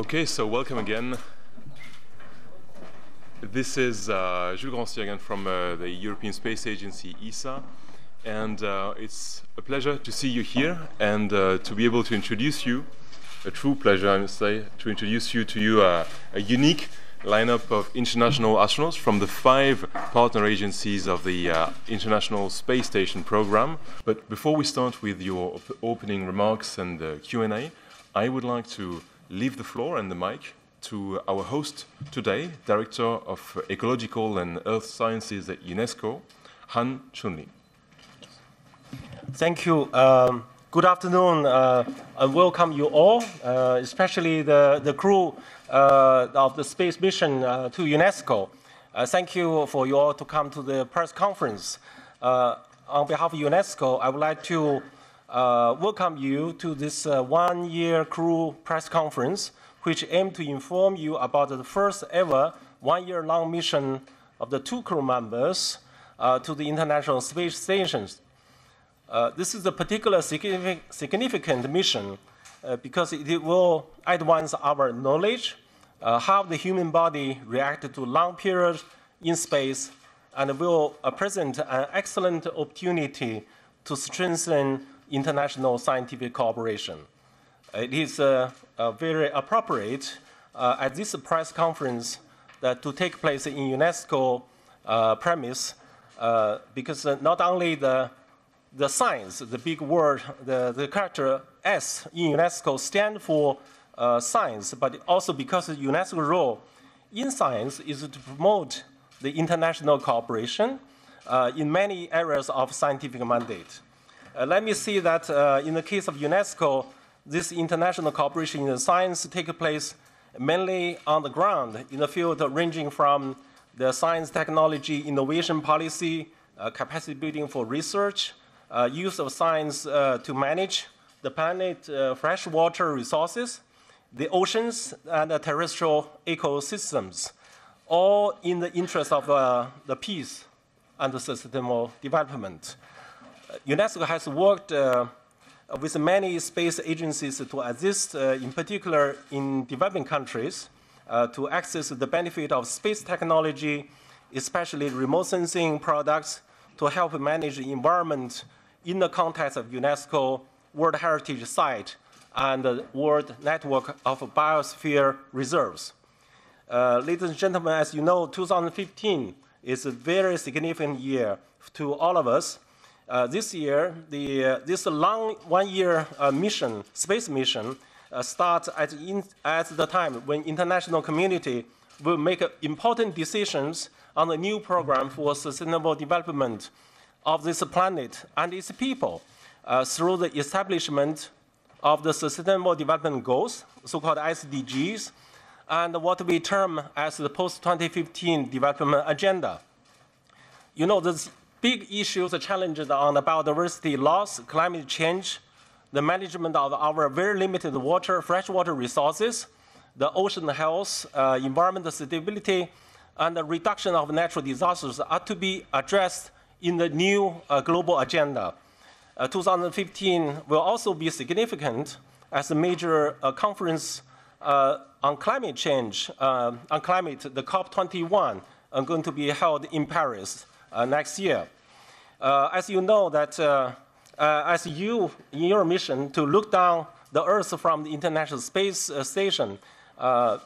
Okay, so welcome again. This is uh, Jules Grandsire again from uh, the European Space Agency, ESA, and uh, it's a pleasure to see you here and uh, to be able to introduce you. A true pleasure, I must say, to introduce you to you uh, a unique lineup of international astronauts from the five partner agencies of the uh, International Space Station program. But before we start with your op- opening remarks and the Q&A, I would like to leave the floor and the mic to our host today, Director of Ecological and Earth Sciences at UNESCO, Han Qunli. Thank you. Um, good afternoon. Uh, I welcome you all, uh, especially the, the crew uh, of the space mission uh, to UNESCO. Uh, thank you for you all to come to the press conference. Uh, on behalf of UNESCO, I would like to uh, welcome you to this uh, one-year crew press conference, which aim to inform you about the first ever one-year-long mission of the two crew members uh, to the International Space Station. Uh, this is a particular significant mission uh, because it will advance our knowledge uh, how the human body reacts to long periods in space and will present an excellent opportunity to strengthen international scientific cooperation. It is uh, uh, very appropriate uh, at this press conference that to take place in UNESCO premise because not only the the science, the big word, the, the character S in UNESCO stand for uh, science, but also because UNESCO's role in science is to promote the international cooperation uh, in many areas of scientific mandate. Uh, let me see that uh, in the case of UNESCO, this international cooperation in science takes place mainly on the ground in the field ranging from the science, technology, innovation policy, uh, capacity building for research, uh, use of science uh, to manage the planet uh, freshwater resources, the oceans, and the terrestrial ecosystems, all in the interest of the peace and the sustainable development. Uh, UNESCO has worked uh, with many space agencies to assist, uh, in particular in developing countries, to access the benefit of space technology, especially remote sensing products, to help manage the environment in the context of UNESCO World Heritage Site and the World Network of Biosphere Reserves. Uh, ladies and gentlemen, as you know, 2015 is a very significant year to all of us. Uh, this year, the, uh, this long one-year uh, mission, space mission, starts at, in, at the time when international community will make important decisions on the new program for sustainable development of this planet and its people uh, through the establishment of the Sustainable Development Goals, so-called SDGs, and what we term as the post-2015 development agenda. You know, there's big issues, challenges on biodiversity loss, climate change, the management of our very limited water, freshwater resources, the ocean health, uh, environmental stability, and the reduction of natural disasters are to be addressed in the new uh, global agenda. Uh, 2015 will also be significant as a major uh, conference uh, on climate change, uh, on climate, the COP21, are going to be held in Paris Uh, next year. Uh, as you know, that uh, as you, in your mission to look down the Earth from the International Space Station,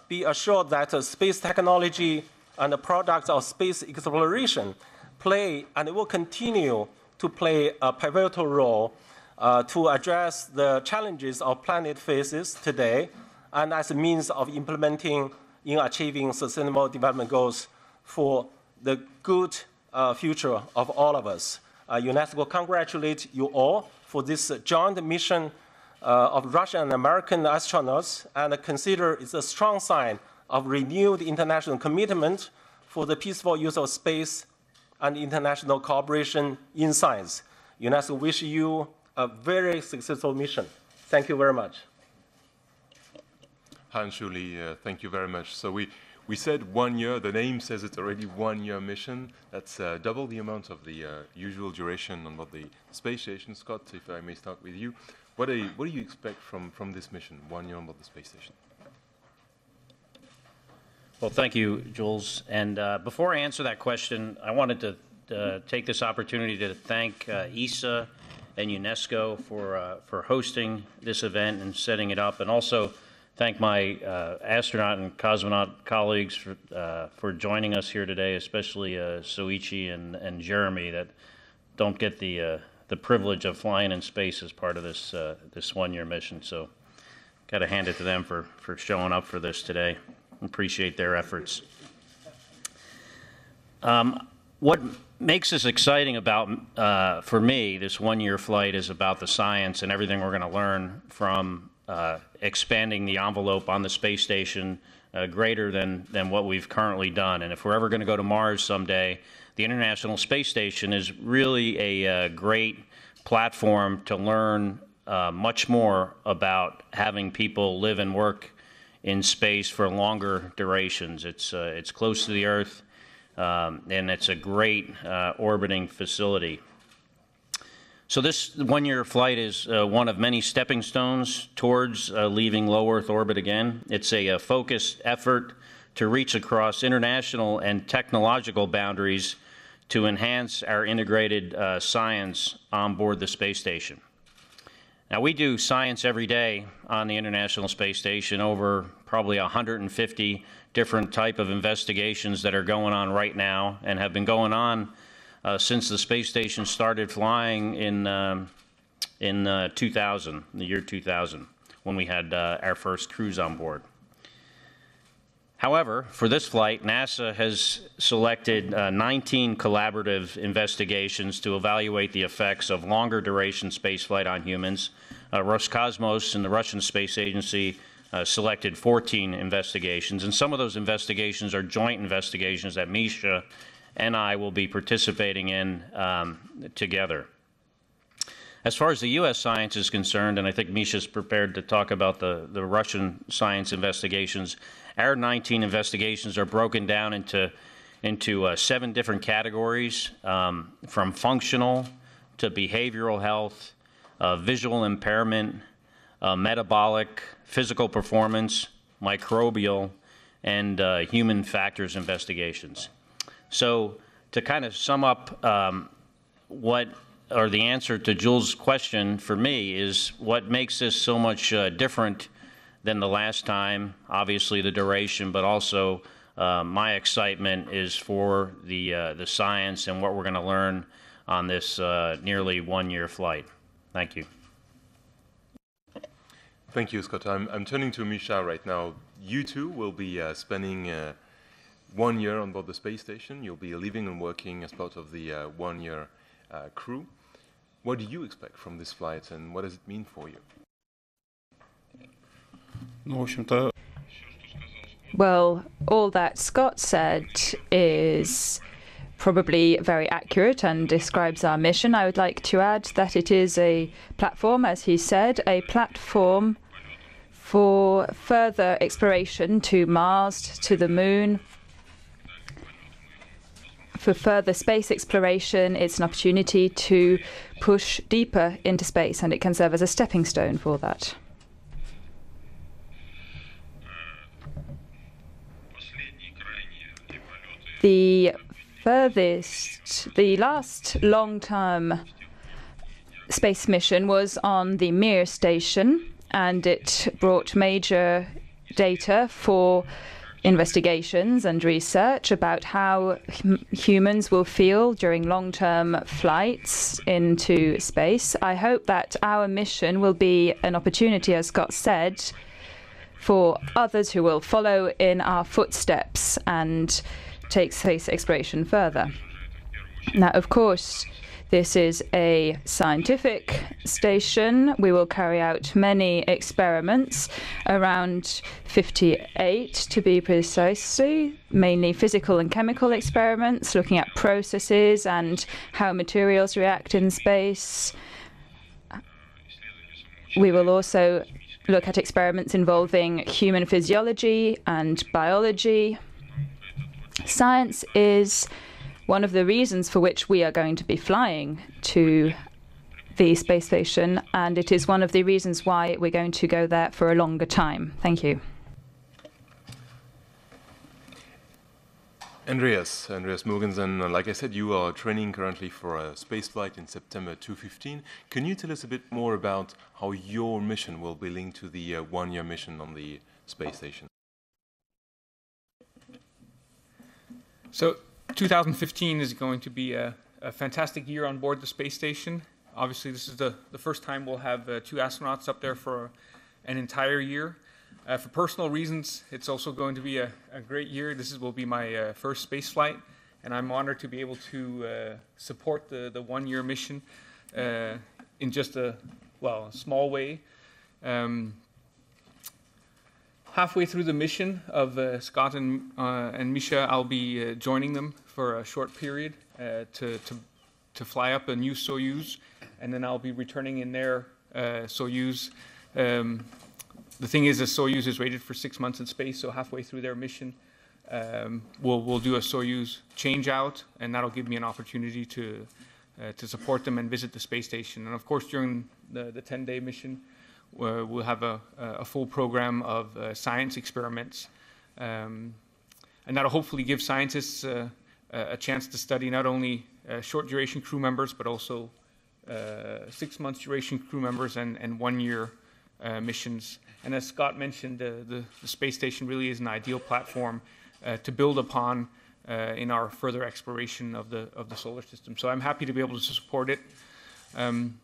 be assured that space technology and the products of space exploration play and will continue to play a pivotal role uh, to address the challenges our planet faces today and as a means of implementing in achieving sustainable development goals for the good uh, future of all of us. Uh, UNESCO congratulates you all for this joint mission uh, of Russian and American astronauts and consider it a strong sign of renewed international commitment for the peaceful use of space and international cooperation in science. UNESCO wish you a very successful mission. Thank you very much. Han Qunli, uh, thank you very much. So we, we said one year, the name says it's already one year mission. That's uh, double the amount of the uh, usual duration on what the space station. Scott, if I may start with you. What, you, what do you expect from, from this mission, one year on board the space station? Well, thank you, Jules. And uh, before I answer that question, I wanted to uh, take this opportunity to thank uh, ESA and UNESCO for, uh, for hosting this event and setting it up, and also thank my uh, astronaut and cosmonaut colleagues for, uh, for joining us here today, especially uh, Soichi and, and Jeremy that don't get the, uh, the privilege of flying in space as part of this, uh, this one-year mission. So got to hand it to them for, for showing up for this today. Appreciate their efforts. Um, what makes this exciting about, uh, for me, this one-year flight is about the science and everything we're going to learn from uh, expanding the envelope on the space station uh, greater than, than what we've currently done. And if we're ever going to go to Mars someday, the International Space Station is really a uh, great platform to learn uh, much more about having people live and work in space for longer durations. It's, uh, it's close to the Earth, um, and it's a great uh, orbiting facility. So this one-year flight is uh, one of many stepping stones towards uh, leaving low Earth orbit again. It's a, a, focused effort to reach across international and technological boundaries to enhance our integrated uh, science on board the space station. Now we do science every day on the International Space Station, over probably 150 different type of investigations that are going on right now and have been going on uh, since the space station started flying in, um, in uh, 2000, the year 2000, when we had uh, our first crews on board. However, for this flight, NASA has selected uh, 19 collaborative investigations to evaluate the effects of longer duration spaceflight on humans. Uh, Roscosmos and the Russian Space Agency uh, selected 14 investigations, and some of those investigations are joint investigations that Misha and I will be participating in um, together. As far as the U.S. science is concerned, and I think Misha's prepared to talk about the, the Russian science investigations, our 19 investigations are broken down into, into uh, seven different categories, um, from functional to behavioral health, uh, visual impairment, uh, metabolic, physical performance, microbial, and uh, human factors investigations. So to kind of sum up um, what or the answer to Jules' question for me is what makes this so much uh, different than the last time. Obviously, the duration, but also uh, my excitement is for the uh, the science and what we're going to learn on this uh, nearly one-year flight. Thank you. Thank you, Scott. I'm, I'm turning to Misha right now. You two will be uh, spending uh, one year on board the space station. You'll be living and working as part of the uh, one-year crew. What do you expect from this flight, and what does it mean for you? Well, all that Scott said is probably very accurate and describes our mission. I would like to add that it is a platform, as he said, a platform for further exploration to Mars, to the moon. For further space exploration, it's an opportunity to push deeper into space, and it can serve as a stepping stone for that. The furthest, the last long term space mission was on the Mir station, and it brought major data for investigations and research about how hum humans will feel during long term flights into space. I hope that our mission will be an opportunity, as Scott said, for others who will follow in our footsteps and take space exploration further. Now, of course, this is a scientific station. We will carry out many experiments, around 58 to be precise, mainly physical and chemical experiments, looking at processes and how materials react in space. We will also look at experiments involving human physiology and biology. Science is one of the reasons for which we are going to be flying to the space station, and it is one of the reasons why we're going to go there for a longer time. Thank you. Andreas, Andreas Mogensen, uh, like I said, you are training currently for a space flight in September 2015. Can you tell us a bit more about how your mission will be linked to the uh, one-year mission on the space station? So 2015 is going to be a, a, fantastic year on board the space station. Obviously, this is the, the first time we'll have uh, two astronauts up there for an entire year. Uh, for personal reasons, it's also going to be a, a great year. This is, will be my uh, first space flight, and I'm honored to be able to uh, support the, the one-year mission uh, in just a, well, a small way. Um, halfway through the mission of uh, Scott and, uh, and Misha, I'll be joining them for a short period to, to, to fly up a new Soyuz, and then I'll be returning in their Soyuz um, the thing is, the Soyuz is rated for six months in space, so halfway through their mission, um, we'll, we'll do a Soyuz change out, and that'll give me an opportunity to, uh, to support them and visit the space station. And of course, during the, the 10 day mission, uh, we'll have a, a, full program of uh, science experiments. Um, and that'll hopefully give scientists uh, a chance to study not only uh, short duration crew members, but also uh, six months duration crew members and, and one year missions and as Scott mentioned, uh, the, the, space station really is an ideal platform uh, to build upon uh, in our further exploration of the, of the solar system. So I'm happy to be able to support it. Um,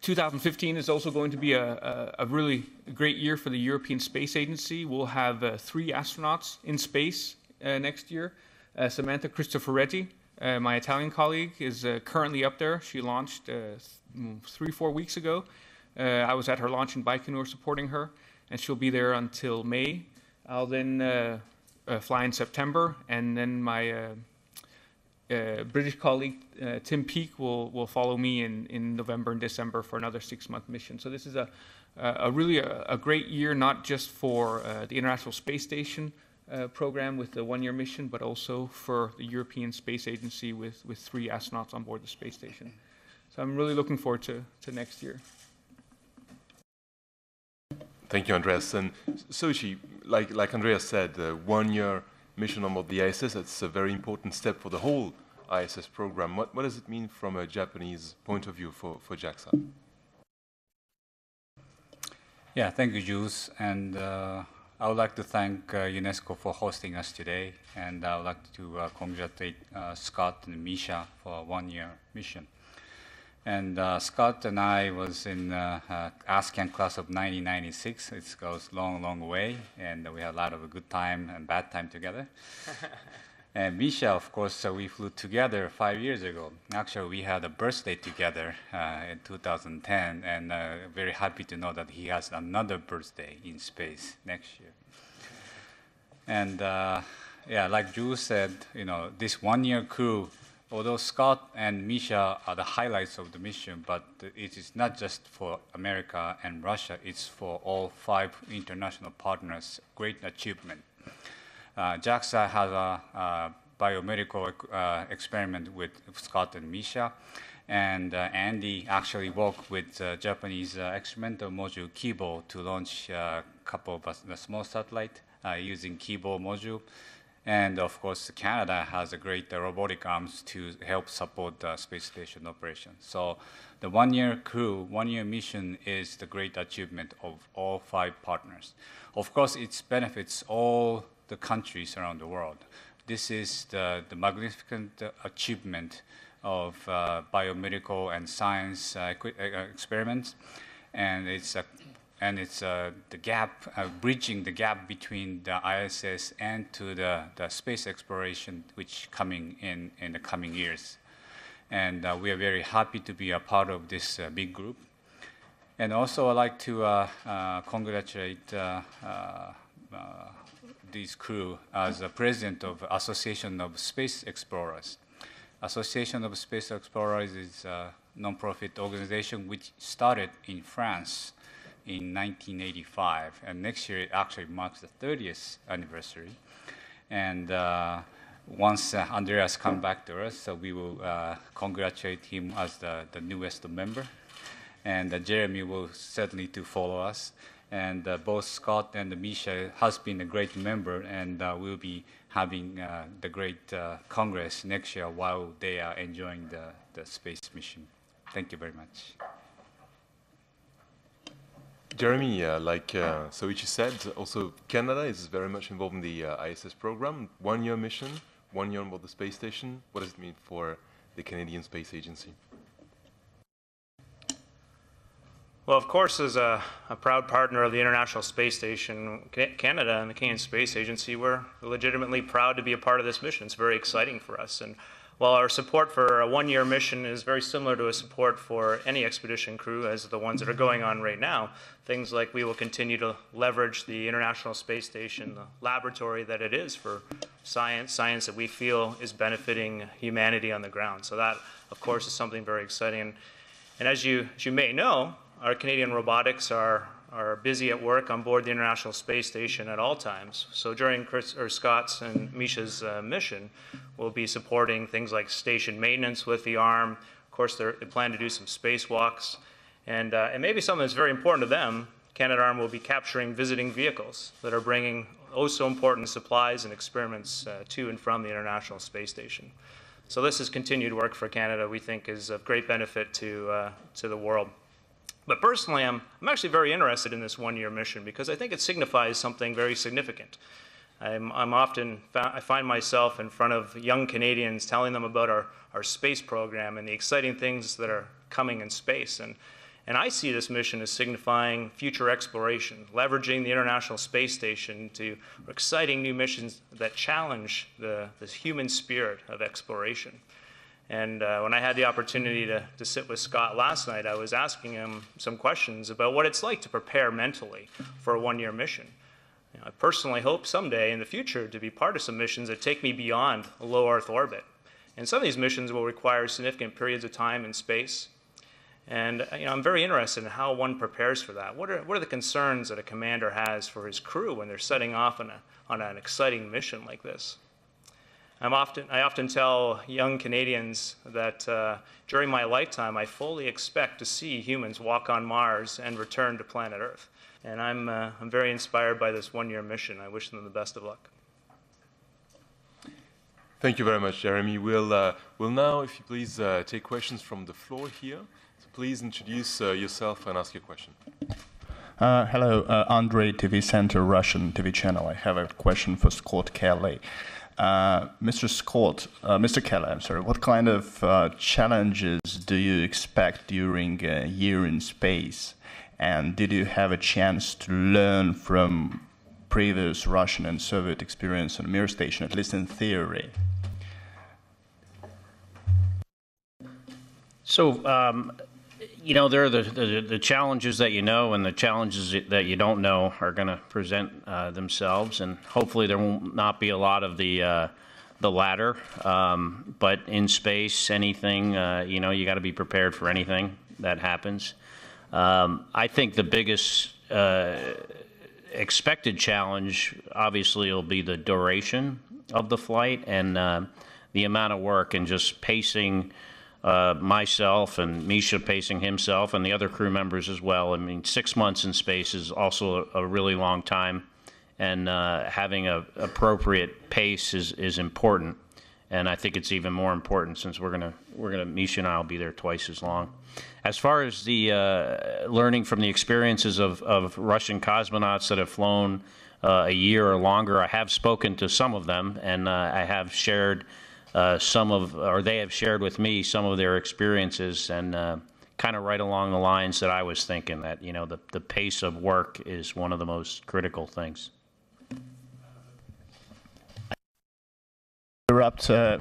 2015 is also going to be a, a, a, really great year for the European Space Agency. We'll have uh, three astronauts in space uh, next year. Uh, Samantha Cristoforetti, my Italian colleague, is currently up there. She launched th three, four weeks ago. Uh, I was at her launch in Baikonur supporting her, and she'll be there until May. I'll then uh, uh, fly in September, and then my uh, uh, British colleague uh, Tim Peake will, will follow me in, in November and December for another six month mission. So this is a, a really a, a great year, not just for the International Space Station program with the one year mission, but also for the European Space Agency with, with three astronauts on board the space station. So I'm really looking forward to, to next year. Thank you, Andreas. And Soichi, like, like Andreas said, the one-year mission on board the ISS, that's a very important step for the whole ISS program. What, what does it mean from a Japanese point of view for, for JAXA? Yeah, thank you, Jules. And uh, I would like to thank uh, UNESCO for hosting us today. And I would like to uh, congratulate uh, Scott and Misha for a one-year mission. And uh, Scott and I was in uh, uh, ASCAN class of 1996. It goes long, long way, and we had a lot of good time and bad time together. and Misha, of course, uh, we flew together five years ago. Actually, we had a birthday together uh, in 2010, and uh, very happy to know that he has another birthday in space next year. And yeah, like Drew said, you know, this one-year crew although Scott and Misha are the highlights of the mission, but it is not just for America and Russia, it's for all five international partners. Great achievement. Uh, JAXA has a, biomedical uh, experiment with Scott and Misha, and uh, Andy actually worked with Japanese experimental module Kibo to launch a couple of small satellite uh, using Kibo module. And of course, Canada has a great uh, robotic arms to help support the space station operation. So the one-year crew, one-year mission is the great achievement of all five partners. Of course, it benefits all the countries around the world. This is the, the magnificent achievement of uh, biomedical and science uh, uh experiments, and it's a and it's uh, the gap, uh, bridging the gap between the ISS and to the, the space exploration, which coming in in the coming years. And uh, we are very happy to be a part of this uh, big group. And also, I'd like to uh, uh, congratulate this crew as the president of Association of Space Explorers. Association of Space Explorers is a nonprofit organization which started in France in 1985, and next year it actually marks the 30th anniversary. And uh, once uh, Andreas comes back to us, so we will uh, congratulate him as the, the newest member. And uh, Jeremy will certainly to follow us. And uh, both Scott and Misha has been a great member, and uh, we'll be having uh, the great Congress next year while they are enjoying the, the space mission. Thank you very much. Jeremy, uh, like uh, Soichi said, also Canada is very much involved in the uh, ISS program. One year mission, one year on board the space station. What does it mean for the Canadian Space Agency? Well, of course, as a, a, proud partner of the International Space Station, Canada and the Canadian Space Agency, we're legitimately proud to be a part of this mission. It's very exciting for us. And while our support for a one-year mission is very similar to a support for any expedition crew, as the ones that are going on right now, things like we will continue to leverage the International Space Station, the laboratory that it is for science, science that we feel is benefiting humanity on the ground. So that, of course, is something very exciting. And as you, as you may know, our Canadian robotics are, are busy at work on board the International Space Station at all times. So during Chris, or Scott's and Misha's uh, mission, we'll be supporting things like station maintenance with the arm. Of course, they plan to do some spacewalks. And, uh, and maybe something that's very important to them, Canadarm will be capturing visiting vehicles that are bringing oh so important supplies and experiments uh, to and from the International Space Station. So this is continued work for Canada we think is of great benefit to, uh, to the world. But personally, I'm, I'm actually very interested in this one-year mission because I think it signifies something very significant. I'm, I'm, often, I find myself in front of young Canadians telling them about our, our space program and the exciting things that are coming in space. And, and I see this mission as signifying future exploration, leveraging the International Space Station to exciting new missions that challenge the, the human spirit of exploration. And uh, when I had the opportunity to, to sit with Scott last night, I was asking him some questions about what it's like to prepare mentally for a one year mission. You know, I personally hope someday in the future to be part of some missions that take me beyond low Earth orbit. And some of these missions will require significant periods of time in space. And you know, I'm very interested in how one prepares for that. What are, what are the concerns that a commander has for his crew when they're setting off on, a, on an exciting mission like this? I'm often, I often tell young Canadians that uh, during my lifetime, I fully expect to see humans walk on Mars and return to planet Earth. And I'm, uh, I'm very inspired by this one year mission. I wish them the best of luck. Thank you very much, Jeremy. We'll, uh, we'll now, if you please, uh, take questions from the floor here. So please introduce uh, yourself and ask your question. Uh, hello, Andre TV Center, Russian TV channel. I have a question for Scott Kelly. Uh, Mr. Scott, uh, Mr. Keller, I'm sorry, what kind of uh, challenges do you expect during a year in space? And did you have a chance to learn from previous Russian and Soviet experience on Mir station, at least in theory? So, um, you know, there are the, the, the, challenges that you know and the challenges that you don't know are going to present uh, themselves, and hopefully there will not be a lot of the uh, the latter. Um, but in space, anything, uh, you know, you got to be prepared for anything that happens. Um, I think the biggest uh, expected challenge, obviously, will be the duration of the flight and uh, the amount of work and just pacing uh, myself and Misha pacing himself and the other crew members as well. I mean, six months in space is also a, a really long time, and uh, having a appropriate pace is, is important. And I think it's even more important since we're gonna we're gonna Misha and I will be there twice as long. As far as the uh, learning from the experiences of, of Russian cosmonauts that have flown uh, a year or longer, I have spoken to some of them, and uh, I have shared uh, some of, or they have shared with me some of their experiences and uh, kind of right along the lines that I was thinking that, you know, the, the pace of work is one of the most critical things. Interrupt, uh,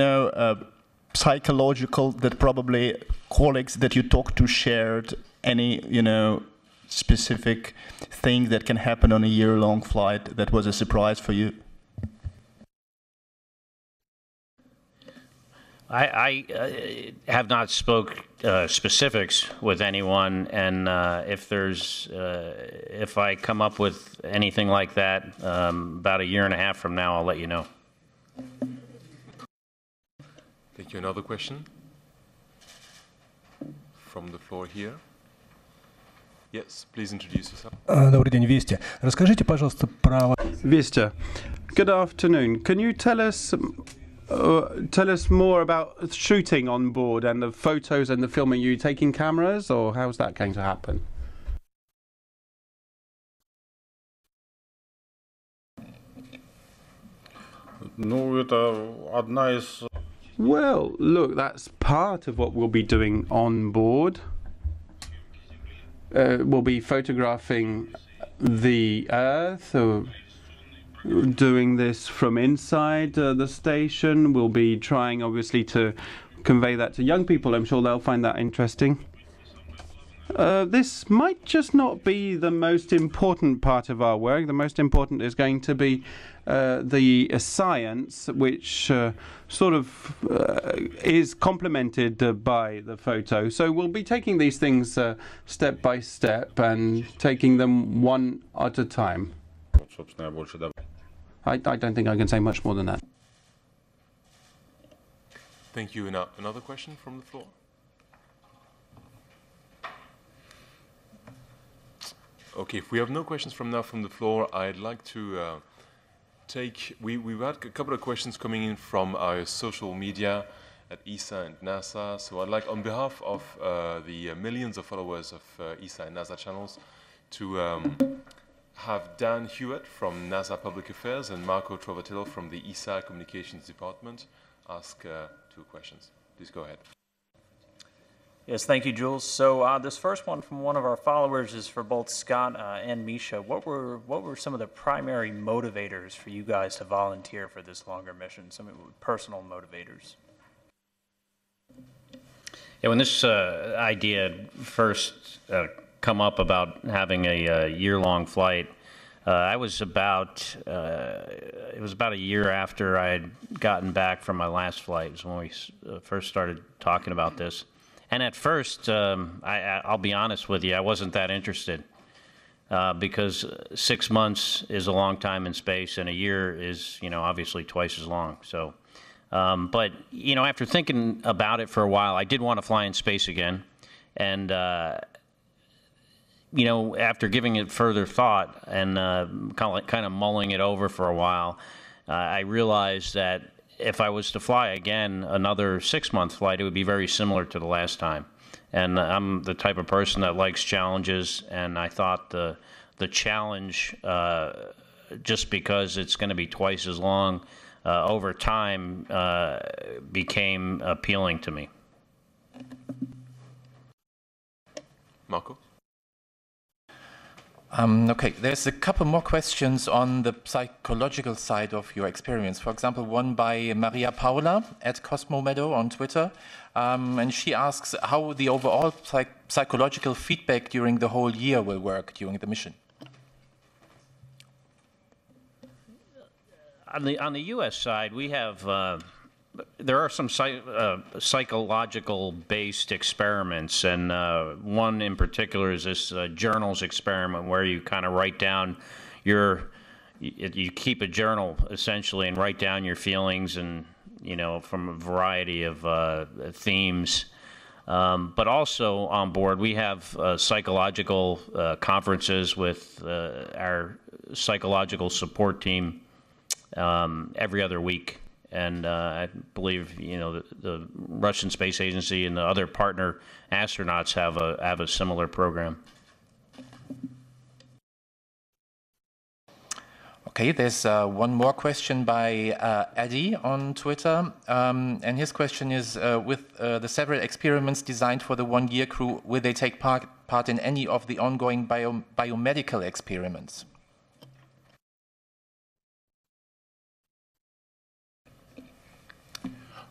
uh, psychological that probably colleagues that you talked to shared any, you know, specific thing that can happen on a year-long flight that was a surprise for you? I, I uh, have not spoke uh, specifics with anyone, and uh, if there's, uh, if I come up with anything like that um, about a year and a half from now, I'll let you know. Thank you. Another question from the floor here. Yes, please introduce yourself. Добрый день, Вести. Расскажите, пожалуйста, про... Vista. Good afternoon. Can you tell us uh, tell us more about shooting on board and the photos and the filming. You taking cameras, or how's that going to happen? Uh, well, look, that's part of what we'll be doing on board. Uh, we'll be photographing the Earth, or doing this from inside uh, the station. We'll be trying, obviously, to convey that to young people. I'm sure they'll find that interesting. Uh, this might just not be the most important part of our work. The most important is going to be uh, the uh, science, which uh, sort of uh, is complemented uh, by the photo. So we'll be taking these things step by step and taking them one at a time собственно, я больше добавлю. I, I don't think I can say much more than that. Thank you. Now, another question from the floor? Okay, if we have no questions from now from the floor, I'd like to uh, take. We, we've had a couple of questions coming in from our social media at ESA and NASA. So I'd like, on behalf of uh, the uh, millions of followers of uh, ESA and NASA channels, to um, have Dan Hewitt from NASA Public Affairs and Marco Trovatello from the ESA Communications Department ask uh, two questions. Please go ahead. Yes, thank you, Jules. So uh, this first one from one of our followers is for both Scott uh, and Misha. What were what were some of the primary motivators for you guys to volunteer for this longer mission? Some personal motivators. Yeah, when this uh, idea first uh, come up about having a, a uh, year-long flight, uh, I was about it was about a year after I had gotten back from my last flight. Was when we first started talking about this. And at first, um, I, will be honest with you, I wasn't that interested uh, because six months is a long time in space, and a year is, you know, obviously twice as long. So, um, but you know, after thinking about it for a while, I did want to fly in space again, and uh, you know, after giving it further thought and uh, kind of kind of mulling it over for a while, uh, I realized that if I was to fly again another six month flight, it would be very similar to the last time. And I'm the type of person that likes challenges, and I thought the the challenge, uh, just because it's going to be twice as long, uh, over time, uh, became appealing to me. Marco. Um, okay, there's a couple more questions on the psychological side of your experience. For example, one by Maria Paula at Cosmo Meadow on Twitter. Um, and she asks how the overall psych psychological feedback during the whole year will work during the mission. On the, on the U.S. side, we have. Uh, there are some uh, psychological based experiments, and uh, one in particular is this uh, journals experiment where you kind of write down your, you, you, keep a journal essentially and write down your feelings and, you know, from a variety of uh, themes. Um, but also on board, we have uh, psychological uh, conferences with our psychological support team um, every other week and uh, I believe you know the, the, Russian Space Agency and the other partner astronauts have a have a similar program. Okay, there's uh, one more question by uh, Eddie on Twitter, um, and his question is: uh, With uh, the several experiments designed for the one-year crew, will they take part part in any of the ongoing bio biomedical experiments?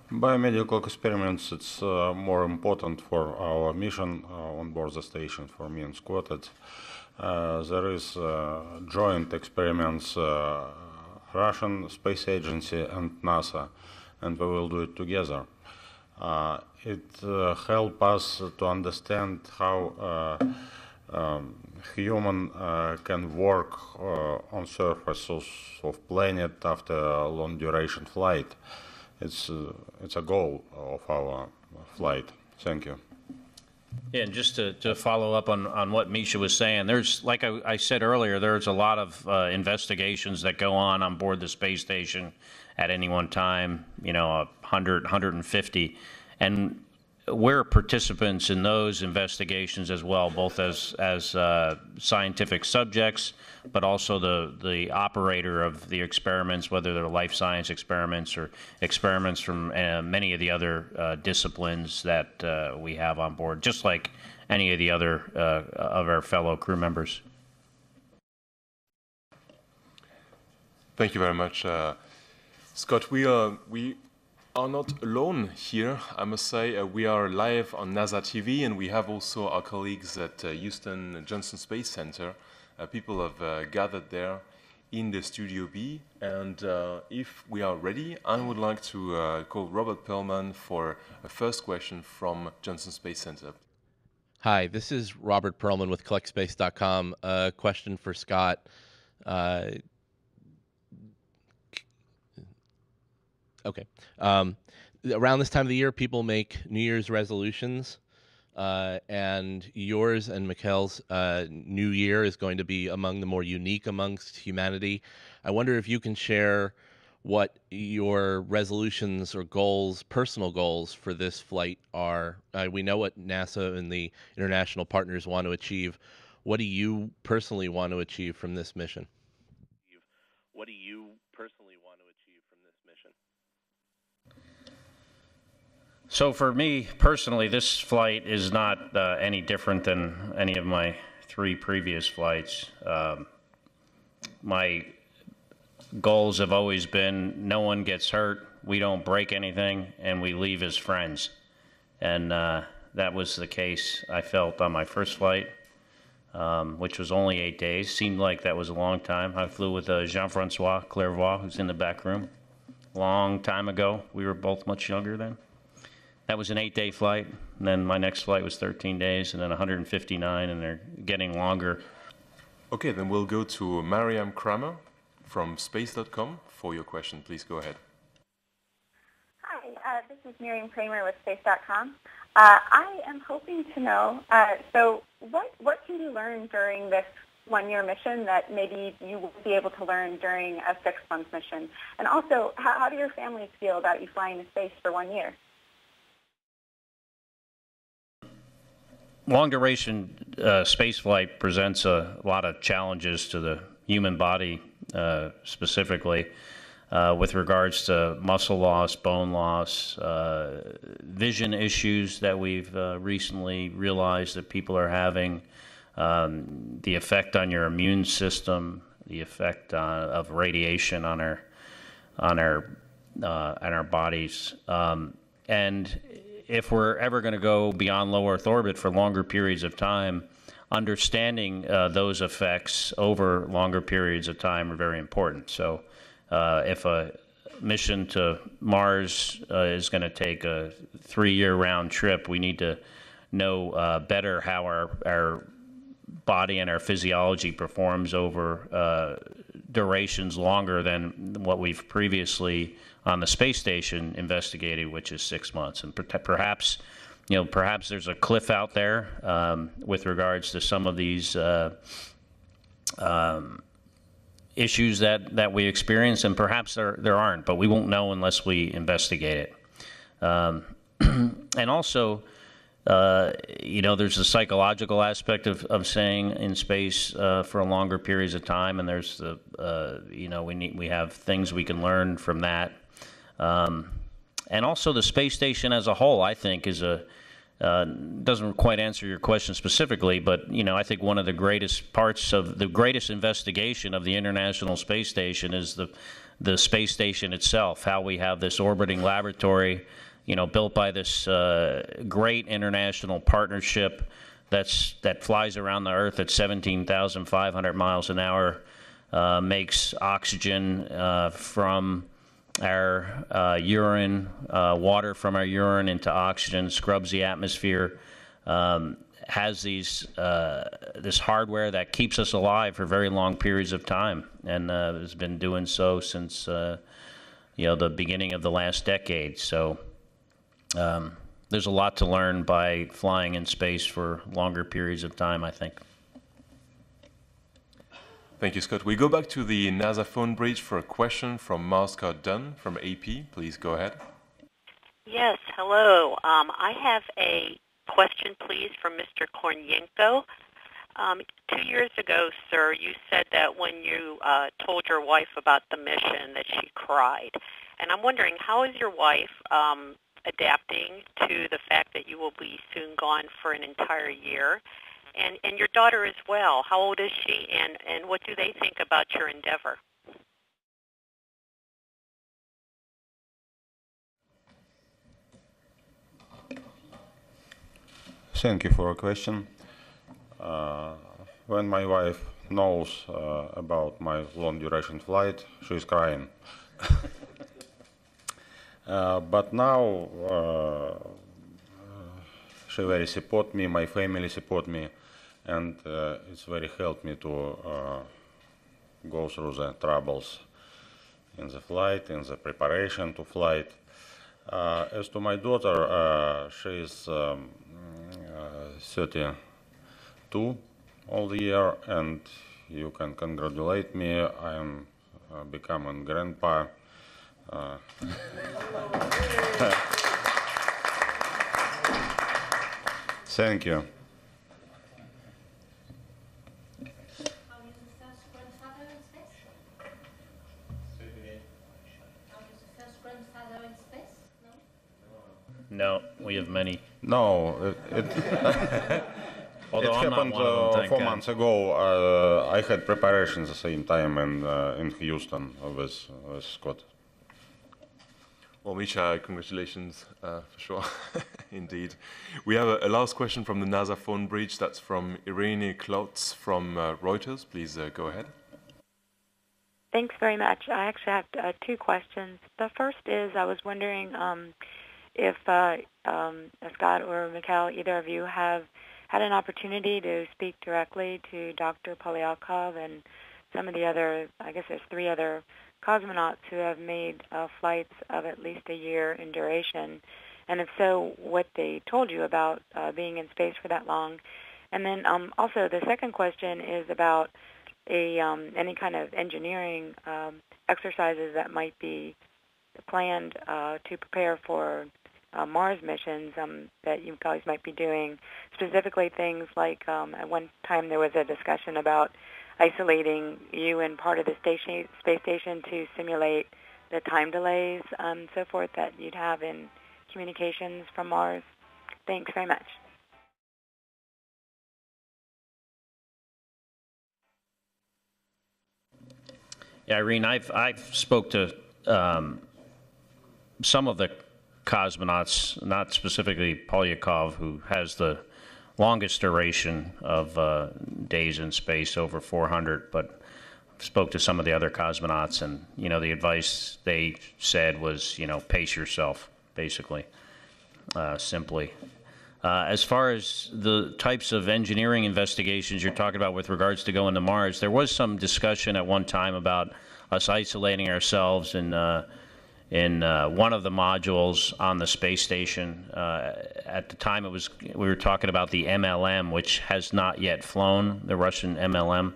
Biomedical experiments, it's uh, more important for our mission uh, on board the station for me and Scott. Uh, there is uh, joint experiments, uh, Russian Space Agency and NASA, and we will do it together. Uh, it helps us to understand how um, human can work on surfaces of planet after long duration flight it's uh, it's a goal of our flight. Thank you. Yeah, and just to, to follow up on, on what Misha was saying, there's, like I, I said earlier, there's a lot of uh, investigations that go on on board the space station at any one time, you know, 100, 150. And we're participants in those investigations as well, both as, as uh, scientific subjects, but also the, the operator of the experiments, whether they're life science experiments or experiments from uh, many of the other uh, disciplines that uh, we have on board, just like any of the other uh, of our fellow crew members. Thank you very much, Scott. We are we are not alone here. I must say uh, we are live on NASA TV, and we have also our colleagues at uh, Houston Johnson Space Center. Uh, people have uh, gathered there in the Studio B, and uh, if we are ready, I would like to uh, call Robert Pearlman for a first question from Johnson Space Center. Hi, this is Robert Pearlman with CollectSpace.com. A question for Scott. Okay. Um, around this time of the year, people make New Year's resolutions, uh, and yours and Mikhail's uh, New Year is going to be among the more unique amongst humanity. I wonder if you can share what your resolutions or goals, personal goals for this flight are. Uh, we know what NASA and the international partners want to achieve. What do you personally want to achieve from this mission? What do you personally want to achieve from this mission? So for me personally, this flight is not uh, any different than any of my three previous flights. Um, my goals have always been no one gets hurt, we don't break anything, and we leave as friends. And uh, that was the case I felt on my first flight, um, which was only eight days. Seemed like that was a long time. I flew with uh, Jean Francois Clervoy, who's in the back room. Long time ago. We were both much younger then. That was an eight day flight. And then my next flight was 13 days, and then 159, and they're getting longer. Okay, then we'll go to Miriam Kramer from space.com for your question. Please go ahead. Hi, uh, this is Miriam Kramer with Space.com. Uh, I am hoping to know, uh, so what, what can you learn during this one-year mission that maybe you won't be able to learn during a six-month mission? And also, how, how do your families feel about you flying to space for one year? Long duration uh, space flight presents a lot of challenges to the human body uh, specifically uh, with regards to muscle loss, bone loss, uh, vision issues that we've uh, recently realized that people are having, um, the effect on your immune system, the effect uh, of radiation on our on our on our bodies, um, and if we're ever going to go beyond low Earth orbit for longer periods of time, understanding uh, those effects over longer periods of time are very important. So, uh, if a mission to Mars uh, is going to take a three-year round trip, we need to know uh, better how our our body and our physiology performs over uh, durations longer than what we've previously on the space station investigated, which is six months. And per- perhaps, you know, perhaps there's a cliff out there um, with regards to some of these uh, um, issues that, that we experience, and perhaps there, there aren't, but we won't know unless we investigate it. Um, and also, uh, you know, there's the psychological aspect of, of staying in space uh, for longer periods of time, and there's the, uh, you know, we need we have things we can learn from that, um, and also the space station as a whole. I think is a uh, doesn't quite answer your question specifically, but you know, I think one of the greatest parts of the greatest investigation of the International Space Station is the the space station itself. How we have this orbiting laboratory you know, built by this uh, great international partnership that's that flies around the Earth at 17,500 miles an hour, uh, makes oxygen uh, from our uh, urine, uh, water from our urine into oxygen, scrubs the atmosphere. Um, has these uh, this hardware that keeps us alive for very long periods of time, and has been doing so since you know the beginning of the last decade. So um, there's a lot to learn by flying in space for longer periods of time, I think. Thank you, Scott. We go back to the NASA phone bridge for a question from Scott Dunn from AP. Please go ahead. Yes, hello. Um, I have a question, please, from Mr. Kornienko. Um, two years ago, sir, you said that when you uh, told your wife about the mission that she cried. And I'm wondering, how is your wife um, adapting to the fact that you will be soon gone for an entire year? And, and your daughter as well. How old is she, and, and what do they think about your endeavor? Thank you for a question. Uh, when my wife knows uh, about my long duration flight, she's crying. uh, but now uh, she very support me, my family support me, and uh, it's very helped me to uh, go through the troubles in the flight, in the preparation to flight. as to my daughter, she is um, 32 all the year, and you can congratulate me. I am uh, becoming grandpa. Uh, thank you. No, many. No, it, it, Although it I'm happened one them, uh, four God. months ago. Uh, I had preparation the same time and uh, in Houston with, with Scott. Well, Misha, congratulations uh, for sure, indeed. We have a, a, last question from the NASA phone bridge. That's from Irene Klotz from uh, Reuters. Please uh, go ahead. Thanks very much. I actually have uh, two questions. The first is I was wondering um, if uh, um, Scott or Mikhail, either of you, have had an opportunity to speak directly to Dr. Polyakov and some of the other, I guess there's three other cosmonauts who have made uh, flights of at least a year in duration, and if so, what they told you about uh, being in space for that long. And then um, also the second question is about a um, any kind of engineering um, exercises that might be planned uh, to prepare for uh, Mars missions um, that you guys might be doing, specifically things like um, at one time there was a discussion about isolating you and part of the station, space station to simulate the time delays and um, so forth that you'd have in communications from Mars. Thanks very much. Yeah, Irene, I've I've spoke to um, some of the cosmonauts, not specifically Polyakov, who has the longest duration of uh, days in space, over 400, but spoke to some of the other cosmonauts, and you know the advice they said was, you know, pace yourself, basically, uh, simply. Uh, as far as the types of engineering investigations you're talking about with regards to going to Mars, there was some discussion at one time about us isolating ourselves and uh, in uh, one of the modules on the space station. Uh, at the time, it was we were talking about the MLM, which has not yet flown, the Russian MLM.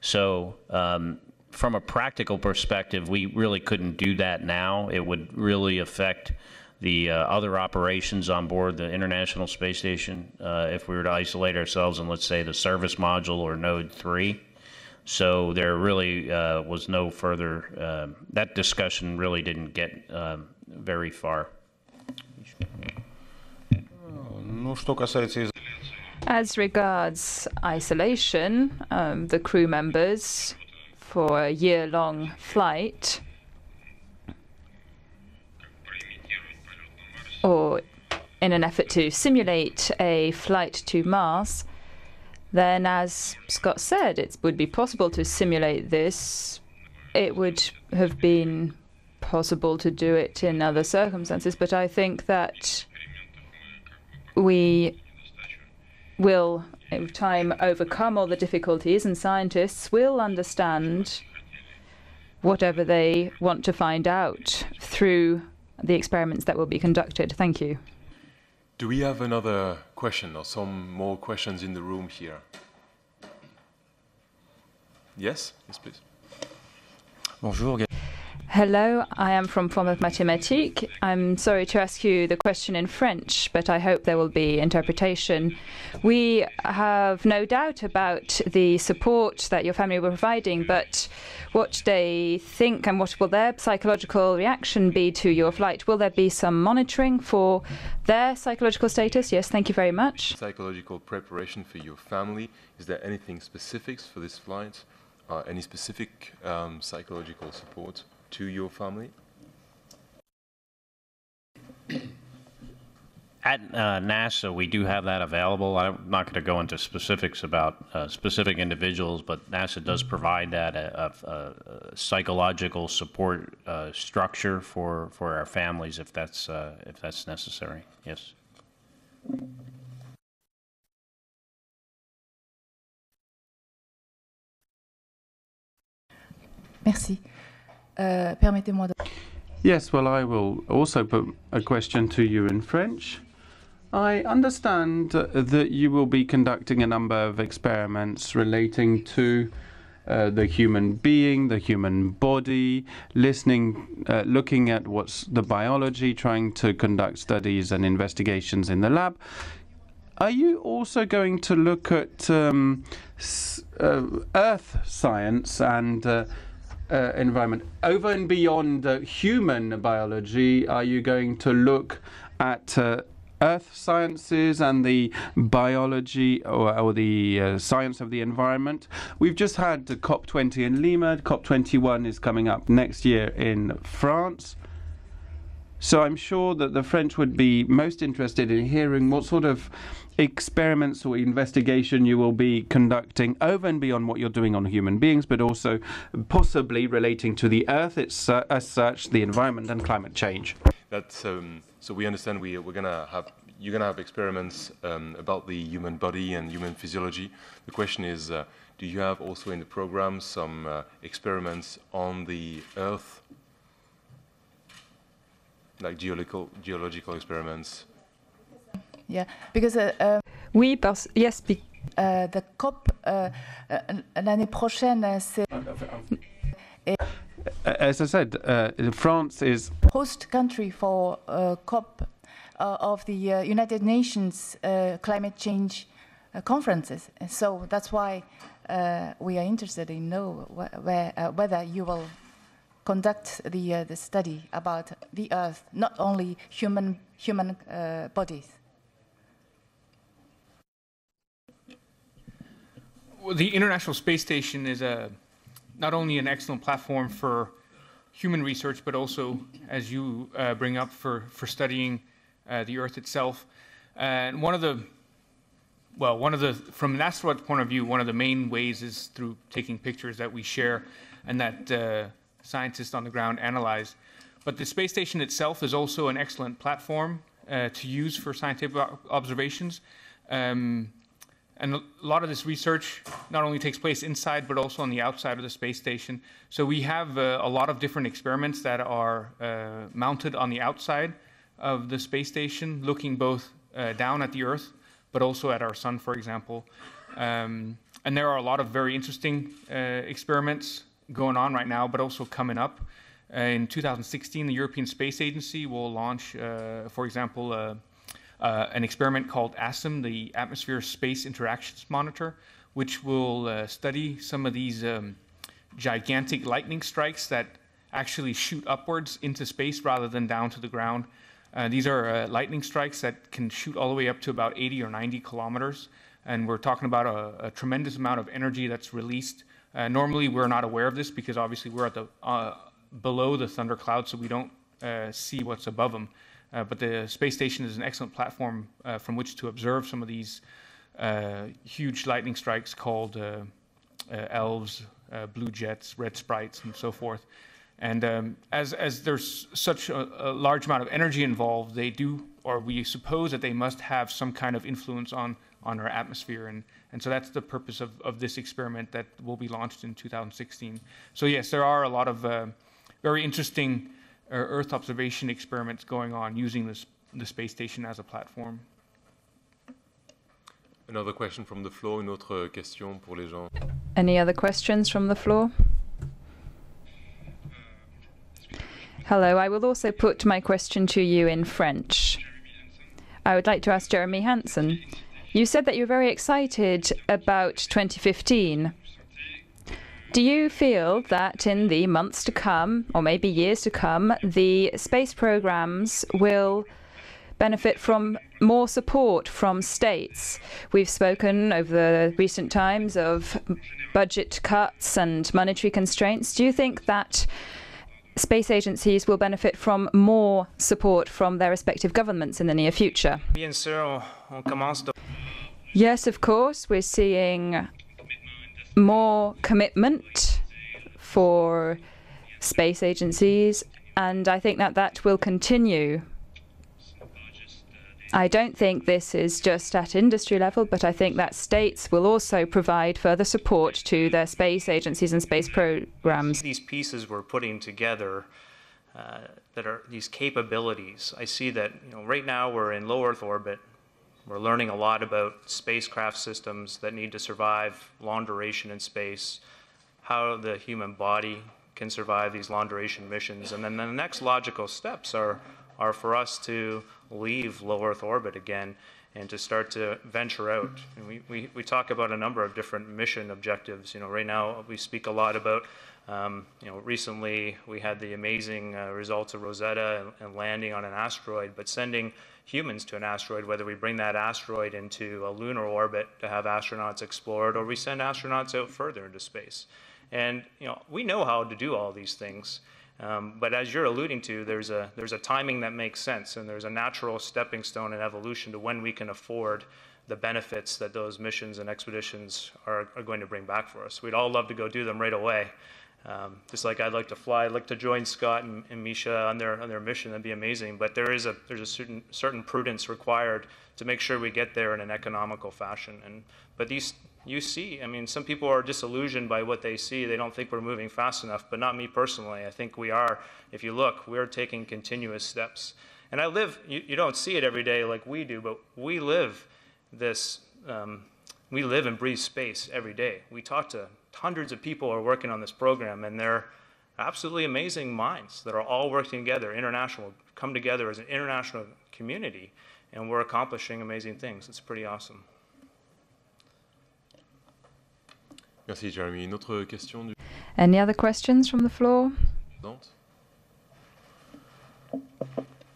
So, um, from a practical perspective, we really couldn't do that now. It would really affect the uh, other operations on board the International Space Station uh, if we were to isolate ourselves in, let's say, the service module or Node 3. So there really uh, was no further, uh, that discussion really didn't get um, very far. As regards isolation, um, the crew members for a year long flight or in an effort to simulate a flight to Mars, then as Scott said, it would be possible to simulate this. It would have been possible to do it in other circumstances, but I think that we will, in time, overcome all the difficulties, and scientists will understand whatever they want to find out through the experiments that will be conducted. Thank you. Do we have another question or some more questions in the room here? Yes, yes, please. Bonjour. Hello, I am from Formes Mathématiques. I'm sorry to ask you the question in French, but I hope there will be interpretation. We have no doubt about the support that your family were providing, but what they think and what will their psychological reaction be to your flight? Will there be some monitoring for their psychological status? Yes, thank you very much. Psychological preparation for your family. Is there anything specifics for this flight? Uh, any specific um, psychological support? To your family? At uh, NASA, we do have that available. I'm not going to go into specifics about uh, specific individuals, but NASA does provide that a, a, a psychological support uh, structure for, for our families if that's uh, if that's necessary. Yes. Merci. Euh, permettez-moi de... Yes, well, I will also put a question to you in French. I understand that you will be conducting a number of experiments relating to uh, the human being, the human body, listening, uh, looking at what's the biology, trying to conduct studies and investigations in the lab. Are you also going to look at um, uh, earth science and uh, environment. Over and beyond uh, human biology, are you going to look at uh, earth sciences and the biology or, or the uh, science of the environment? We've just had COP20 in Lima, COP21 is coming up next year in France. So I'm sure that the French would be most interested in hearing what sort of experiments or investigation you will be conducting over and beyond what you're doing on human beings, but also possibly relating to the Earth it's, uh, as such, the environment and climate change. That's, um, so we understand we, we're to have you're going to have experiments um, about the human body and human physiology. The question is, uh, do you have also in the program some uh, experiments on the Earth, like geological, geological experiments yeah, because uh, uh, oui, parce yes, be uh, the COP uh, uh, l'année prochaine c'est. As I said, uh, France is host country for COP of the United Nations climate change conferences. So that's why we are interested in know wh where, whether you will conduct the the study about the Earth, not only human human bodies. Well, the International Space Station is a not only an excellent platform for human research, but also, as you uh, bring up, for for studying uh, the Earth itself. And one of the well, one of the from an astronaut point of view, one of the main ways is through taking pictures that we share and that uh, scientists on the ground analyze. But the space station itself is also an excellent platform uh, to use for scientific observations. Um, and a lot of this research not only takes place inside, but also on the outside of the space station. So we have uh, a lot of different experiments that are uh, mounted on the outside of the space station, looking both uh, down at the Earth, but also at our sun, for example. Um, and there are a lot of very interesting uh, experiments going on right now, but also coming up. Uh, in 2016, the European Space Agency will launch, uh, for example, uh, an experiment called ASIM, the Atmosphere Space Interactions Monitor, which will uh, study some of these um, gigantic lightning strikes that actually shoot upwards into space rather than down to the ground. Uh, these are uh, lightning strikes that can shoot all the way up to about 80 or 90 kilometers. And we're talking about a, a tremendous amount of energy that's released. Uh, normally, we're not aware of this because obviously we're at the below the thundercloud, so we don't see what's above them. Uh, but the space station is an excellent platform uh, from which to observe some of these uh, huge lightning strikes called elves, blue jets, red sprites, and so forth. And um, as, as there's such a, a, large amount of energy involved, they do, or we suppose that they must have some kind of influence on, on our atmosphere. And, and so that's the purpose of, of this experiment that will be launched in 2016. So, yes, there are a lot of uh, very interesting Earth observation experiments going on using this the space station as a platform. Another question from the floor, une autre question pour les gens. Any other questions from the floor? Hello, I will also put my question to you in French. I would like to ask Jeremy Hansen. You said that you're very excited about 2015. Do you feel that in the months to come, or maybe years to come, the space programs will benefit from more support from states? We've spoken over the recent times of budget cuts and monetary constraints. Do you think that space agencies will benefit from more support from their respective governments in the near future? Bien sûr, on commence de Yes, of course, we're seeing more commitment for space agencies, and I think that that will continue. I don't think this is just at industry level, but I think that states will also provide further support to their space agencies and space programs. These pieces we're putting together uh, that are these capabilities. I see that you know right now we're in low Earth orbit. We're learning a lot about spacecraft systems that need to survive long duration in space, how the human body can survive these long duration missions, and then the next logical steps are are for us to leave low Earth orbit again and to start to venture out. And we, we, we talk about a number of different mission objectives. You know, right now we speak a lot about, um, you know, recently we had the amazing uh, results of Rosetta and, and, landing on an asteroid, but sending humans to an asteroid, whether we bring that asteroid into a lunar orbit to have astronauts explore it, or we send astronauts out further into space. And, you know, we know how to do all these things. Um, but as you're alluding to, there's a, there's a timing that makes sense, and there's a natural stepping stone in evolution to when we can afford the benefits that those missions and expeditions are, are going to bring back for us. We'd all love to go do them right away. Um, just like I'd like to fly, I'd like to join Scott and, and Misha on their, on their mission, that'd be amazing. But there is a, there's a certain, certain prudence required to make sure we get there in an economical fashion. And, but these, you see, I mean, some people are disillusioned by what they see. They don't think we're moving fast enough, but not me personally. I think we are. If you look, we're taking continuous steps. And I live, you, you don't see it every day like we do, but we live this, um, we live and breathe space every day. We talk to hundreds of people are working on this program, and they're absolutely amazing minds that are all working together, international, come together as an international community, and we're accomplishing amazing things. It's pretty awesome. Merci, Jeremy. Une autre question du... Any other questions from the floor? Don't.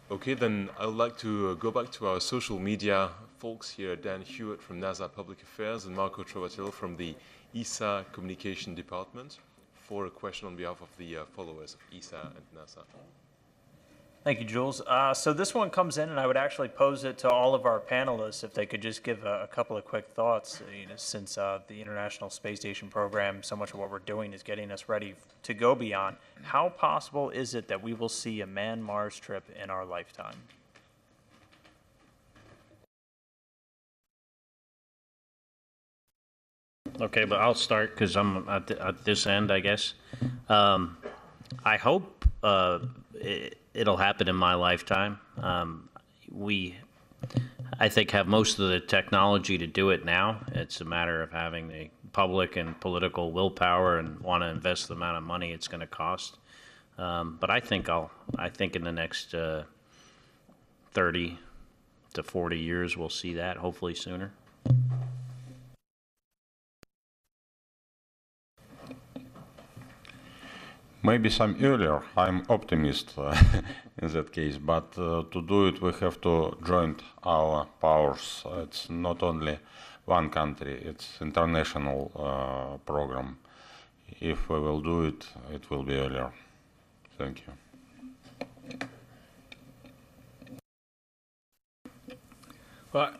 Okay, then I would like to uh, go back to our social media folks here, Dan Hewitt from NASA Public Affairs and Marco Trovatello from the ESA Communication Department for a question on behalf of the uh, followers of ESA and NASA. Thank you, Jules. Uh, so this one comes in, and I would actually pose it to all of our panelists if they could just give a, a couple of quick thoughts. You know, since uh, the International Space Station program, so much of what we're doing is getting us ready to go beyond. How possible is it that we will see a manned Mars trip in our lifetime? Okay, but I'll start because I'm at, the, at, this end, I guess. Um, I hope uh, it, it'll happen in my lifetime. Um, we, I think, have most of the technology to do it now. It's a matter of having the public and political willpower and want to invest the amount of money it's going to cost. Um, but I think I'll. I think in the next uh, 30 to 40 years we'll see that. Hopefully sooner. Maybe some earlier, I'm optimist uh, in that case, but uh, to do it we have to join our powers. It's not only one country, it's international uh, program. If we will do it, it will be earlier. Thank you. Well,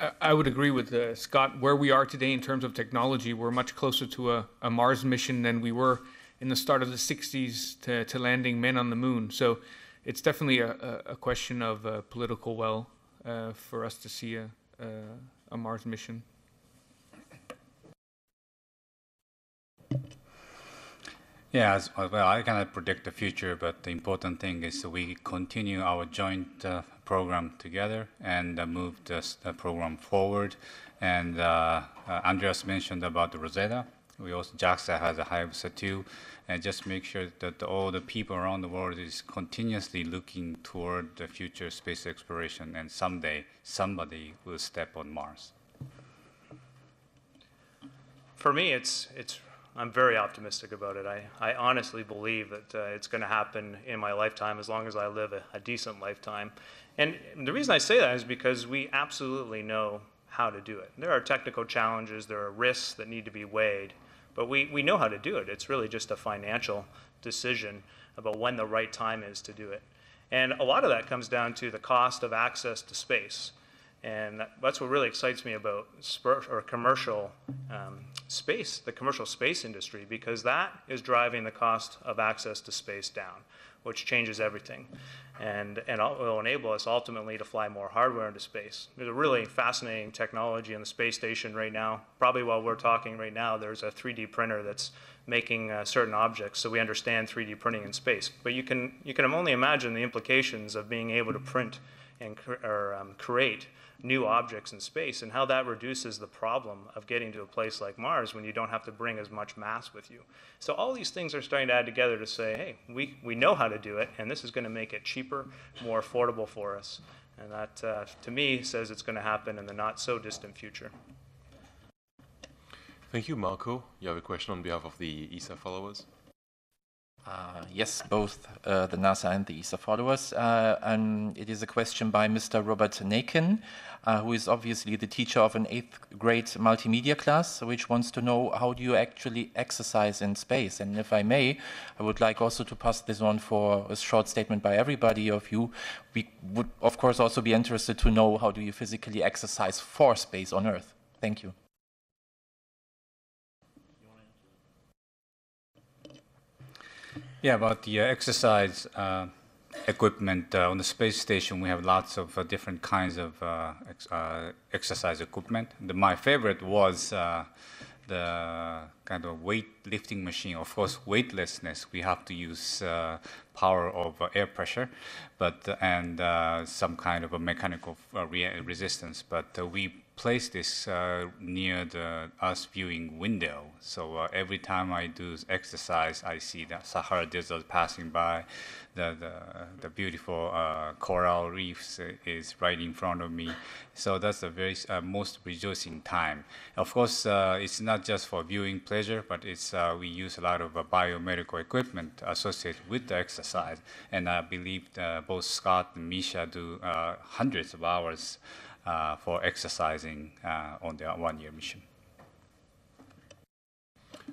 I, I would agree with uh, Scott. Where we are today in terms of technology, we're much closer to a, a Mars mission than we were in the start of the 60s to, to landing men on the moon. So it's definitely a, a, a question of uh, political will uh, for us to see a, a, Mars mission. Yeah, well, I cannot predict the future, but the important thing is we continue our joint uh, program together and move the, the, program forward. And Andreas mentioned about the Rosetta. We also JAXA has a Hayabusa 2, and just make sure that all the people around the world is continuously looking toward the future space exploration, and someday somebody will step on Mars. For me, it's it's I'm very optimistic about it. I, I honestly believe that uh, it's going to happen in my lifetime as long as I live a, a decent lifetime. And the reason I say that is because we absolutely know how to do it. There are technical challenges, there are risks that need to be weighed, but we, we know how to do it. It's really just a financial decision about when the right time is to do it. And a lot of that comes down to the cost of access to space. And that's what really excites me about or commercial um, space, the commercial space industry, because that is driving the cost of access to space down, which changes everything. And, and will enable us ultimately to fly more hardware into space. There's a really fascinating technology in the space station right now. Probably while we're talking right now, there's a 3D printer that's making uh, certain objects, so we understand 3D printing in space. But you can, you can only imagine the implications of being able to print and or, um, create new objects in space and how that reduces the problem of getting to a place like Mars when you don't have to bring as much mass with you. So all these things are starting to add together to say, hey, we, we know how to do it, and this is going to make it cheaper, more affordable for us. And that, uh, to me, says it's going to happen in the not so distant future. Thank you, Marco. You have a question on behalf of the ESA followers? Uh, yes, both uh, the NASA and the ESA followers. Uh, and it is a question by Mr. Robert Nakin, uh, who is obviously the teacher of an eighth grade multimedia class, which wants to know how do you actually exercise in space? And if I may, I would like also to pass this on for a short statement by everybody of you. We would, of course, also be interested to know how do you physically exercise for space on Earth? Thank you. Yeah, about the uh, exercise uh, equipment uh, on the space station, we have lots of uh, different kinds of uh, ex uh, exercise equipment. The, my favorite was the kind of weightlifting machine. Of course, weightlessness, we have to use power of air pressure, but and some kind of a mechanical re resistance. But we place this uh, near the us viewing window. So uh, every time I do exercise, I see the Sahara Desert passing by. The, the, the beautiful uh, coral reefs is right in front of me. So that's the very uh, most rejoicing time. Of course, uh, it's not just for viewing pleasure, but it's uh, we use a lot of biomedical equipment associated with the exercise. And I believe both Scott and Misha do hundreds of hours uh, for exercising uh, on their one-year mission.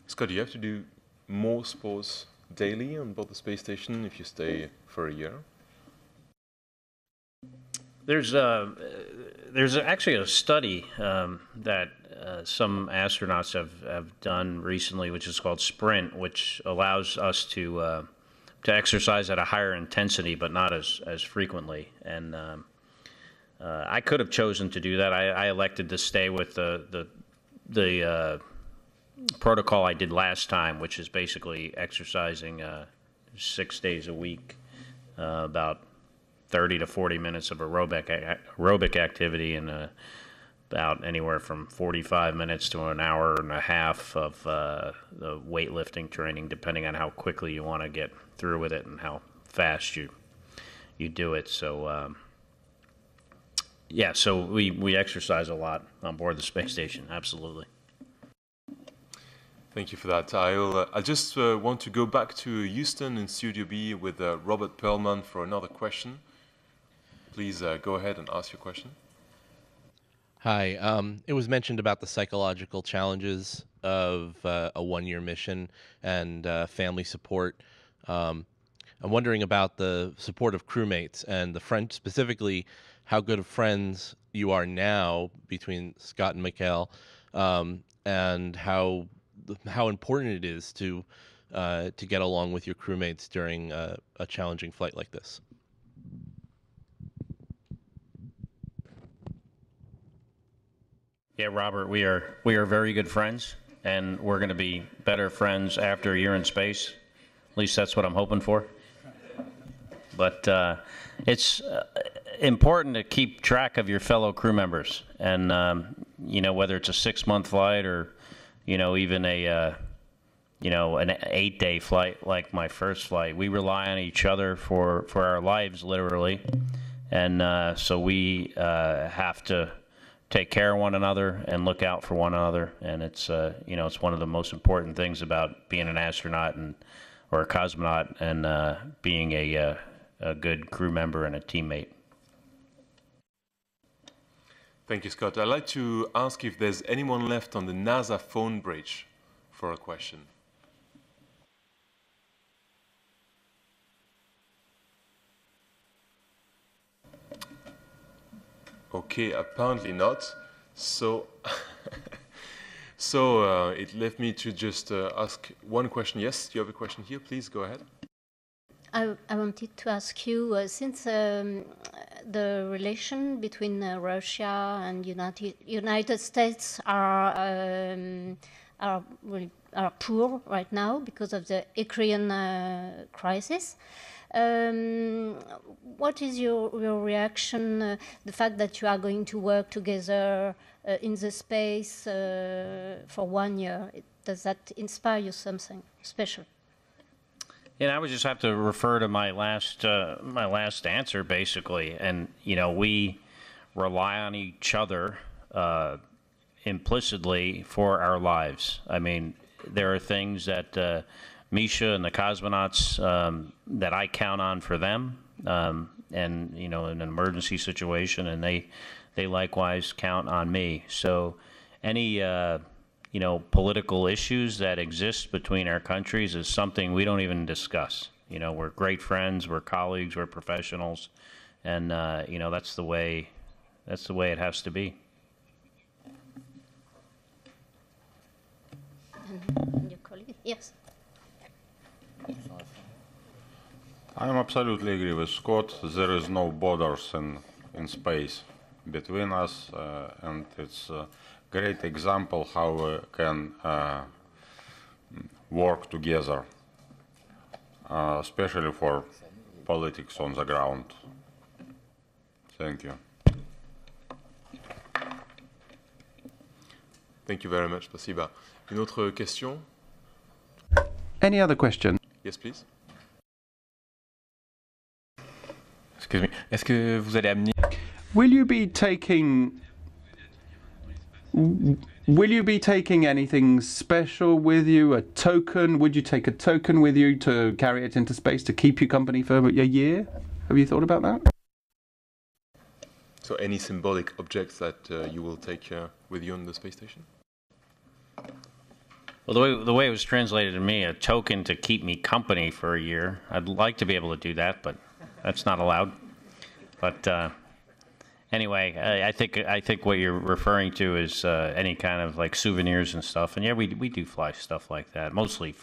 Scott, do you have to do more sports daily on board the space station if you stay for a year? There's a, uh, there's actually a study um, that uh, some astronauts have, have done recently, which is called Sprint, which allows us to uh, to exercise at a higher intensity, but not as as frequently. And um, uh, I could have chosen to do that. I, I, elected to stay with the the the uh, protocol I did last time, which is basically exercising uh, six days a week, uh, about 30 to 40 minutes of aerobic aerobic activity, and uh, about anywhere from 45 minutes to an hour and a half of uh, the weightlifting training, depending on how quickly you want to get through with it and how fast you you do it. So. Um, yeah, so we, we exercise a lot on board the space station, absolutely. Thank you for that. I'll, uh, I just uh, want to go back to Houston in Studio B with uh, Robert Pearlman for another question. Please uh, go ahead and ask your question. Hi. Um, it was mentioned about the psychological challenges of uh, a one-year mission and uh, family support. Um, I'm wondering about the support of crewmates and the French specifically how good of friends you are now between Scott and Michael, um, and how how important it is to uh, to get along with your crewmates during a, a challenging flight like this. Yeah, Robert, we are we are very good friends, and we're going to be better friends after a year in space. At least that's what I'm hoping for. But uh, it's uh, important to keep track of your fellow crew members, and um, you know whether it's a six-month flight or you know even a uh, you know an eight-day flight like my first flight. We rely on each other for for our lives, literally, and uh, so we uh, have to take care of one another and look out for one another. And it's uh, you know it's one of the most important things about being an astronaut and or a cosmonaut and uh, being a, uh, a good crew member and a teammate. Thank you, Scott. I'd like to ask if there's anyone left on the NASA phone bridge for a question. Okay, apparently not. So, so uh, it left me to just uh, ask one question. Yes, you have a question here. Please go ahead. I, I wanted to ask you, uh, since um, the relation between uh, Russia and United United States are um, are are poor right now because of the Ukrainian uh, crisis. Um, what is your, your reaction, uh, the fact that you are going to work together uh, in the space uh, for one year? Does that inspire you something special? And I would just have to refer to my last uh, my last answer, basically. And you know, we rely on each other uh, implicitly for our lives. I mean, there are things that uh, Misha and the cosmonauts um, that I count on for them, um, and you know, in an emergency situation, and they they likewise count on me. So, any uh, you know political issues that exist between our countries is something we don't even discuss. You know, we're great friends, we're colleagues, we're professionals, and uh, you know that's the way that's the way it has to be. Your colleague, yes. I'm absolutely agree with Scott. There is no borders in, in space between us, uh, and it's a great example how we can uh, work together, uh, especially for politics on the ground. Thank you. Thank you very much, Spasiba. Une autre question? Any other question? Yes, please. Excuse me. Est-ce que vous allez amener Will you be taking Will you be taking anything special with you? A token? Would you take a token with you to carry it into space to keep you company for a year? Have you thought about that? So, any symbolic objects that uh, you will take uh, with you on the space station? Well, the way, the way it was translated to me, a token to keep me company for a year. I'd like to be able to do that, but that's not allowed. But uh, anyway, I, I, think I think what you're referring to is uh, any kind of like souvenirs and stuff. And yeah, we we do fly stuff like that. Mostly,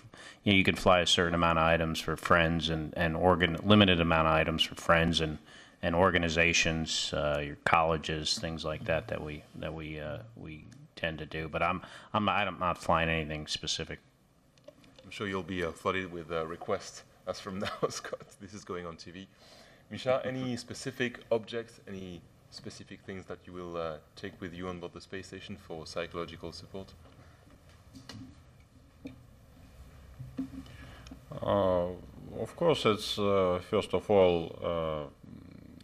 you know, you can fly a certain amount of items for friends and and organ limited amount of items for friends and and organizations, uh, your colleges, things like that that we that we uh, we tend to do. But I'm I'm I'm not flying anything specific. I'm sure you'll be uh, flooded with uh, requests as from now, Scott. This is going on TV. Misha, any specific objects, any specific things that you will uh, take with you on board the space station for psychological support? Uh, of course, it's uh, first of all, uh,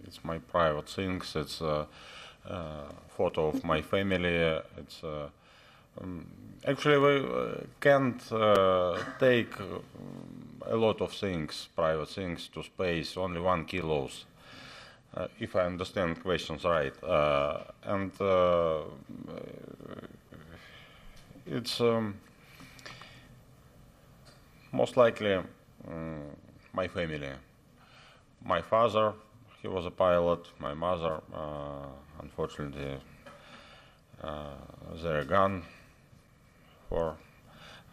it's my private things. It's a photo of my family. It's um, actually we uh, can't uh, take a lot of things, private things, to space. Only one kilos. Uh, if I understand questions right. Uh, and uh, it's um, most likely um, my family. My father, he was a pilot. My mother, uh, unfortunately, uh, they're gone for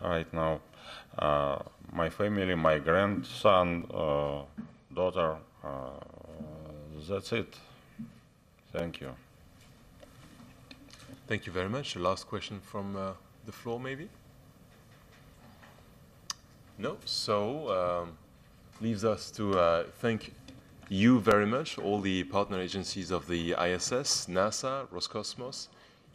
right now. Uh, my family, my grandson, daughter, that's it. Thank you. Thank you very much. The last question from uh, the floor, maybe? No? So, um, leaves us to uh, thank you very much, all the partner agencies of the ISS, NASA, Roscosmos,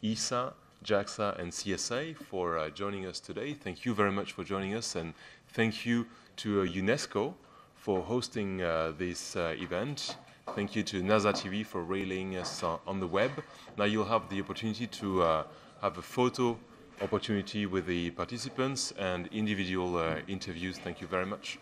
ESA, JAXA, and CSA for uh, joining us today. Thank you very much for joining us, and thank you to uh, UNESCO for hosting uh, this uh, event. Thank you to NASA TV for railing us on the web. Now you'll have the opportunity to uh, have a photo opportunity with the participants and individual uh, interviews. Thank you very much.